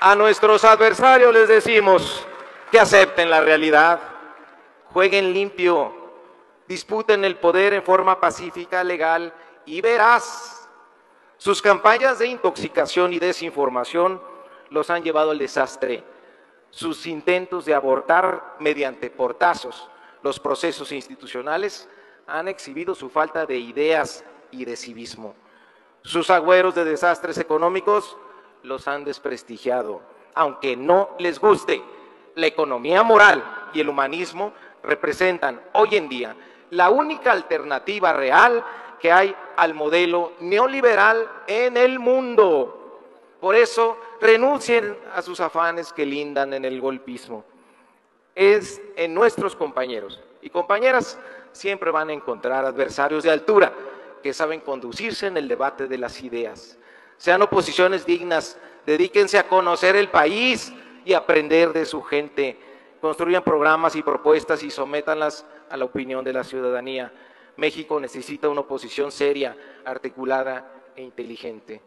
A nuestros adversarios les decimos que acepten la realidad, jueguen limpio, disputen el poder en forma pacífica, legal y veraz. Sus campañas de intoxicación y desinformación los han llevado al desastre. Sus intentos de abortar mediante portazos los procesos institucionales han exhibido su falta de ideas y de civismo. Sus agüeros de desastres económicos los han desprestigiado. Aunque no les guste, la economía moral y el humanismo representan hoy en día la única alternativa real que hay al modelo neoliberal en el mundo. Por eso renuncien a sus afanes que lindan en el golpismo. Es en nuestros compañeros y compañeras siempre van a encontrar adversarios de altura que saben conducirse en el debate de las ideas. Sean oposiciones dignas, dedíquense a conocer el país y aprender de su gente. Construyan programas y propuestas y sométanlas a la opinión de la ciudadanía. México necesita una oposición seria, articulada e inteligente.